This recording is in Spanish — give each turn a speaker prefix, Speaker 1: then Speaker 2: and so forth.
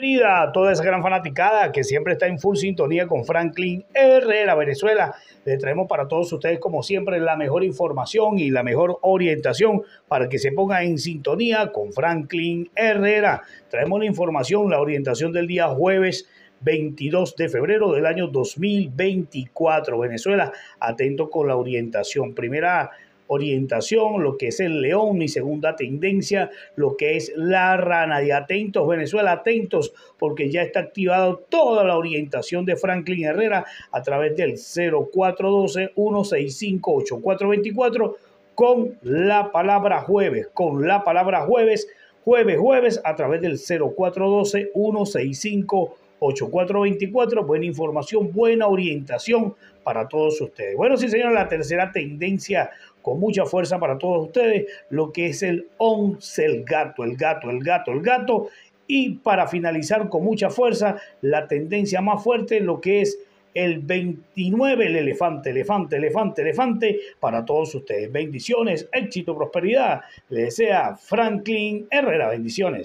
Speaker 1: Bienvenida a toda esa gran fanaticada que siempre está en full sintonía con Franklin Herrera, Venezuela. Le traemos para todos ustedes, como siempre, la mejor información y la mejor orientación para que se pongan en sintonía con Franklin Herrera. Traemos la información, la orientación del día jueves 22 de febrero del año 2024. Venezuela, atento con la orientación. Primera orientación, lo que es el león, mi segunda tendencia, lo que es la rana. de atentos, Venezuela, atentos, porque ya está activado toda la orientación de Franklin Herrera a través del 0412-165-8424 con la palabra jueves, con la palabra jueves, jueves, jueves, a través del 0412-165 8424, buena información, buena orientación para todos ustedes. Bueno, sí, señor, la tercera tendencia con mucha fuerza para todos ustedes, lo que es el 11, el gato, el gato, el gato, el gato. Y para finalizar con mucha fuerza, la tendencia más fuerte, lo que es el 29, el elefante, elefante, elefante, elefante, para todos ustedes. Bendiciones, éxito, prosperidad. Le desea Franklin Herrera, bendiciones.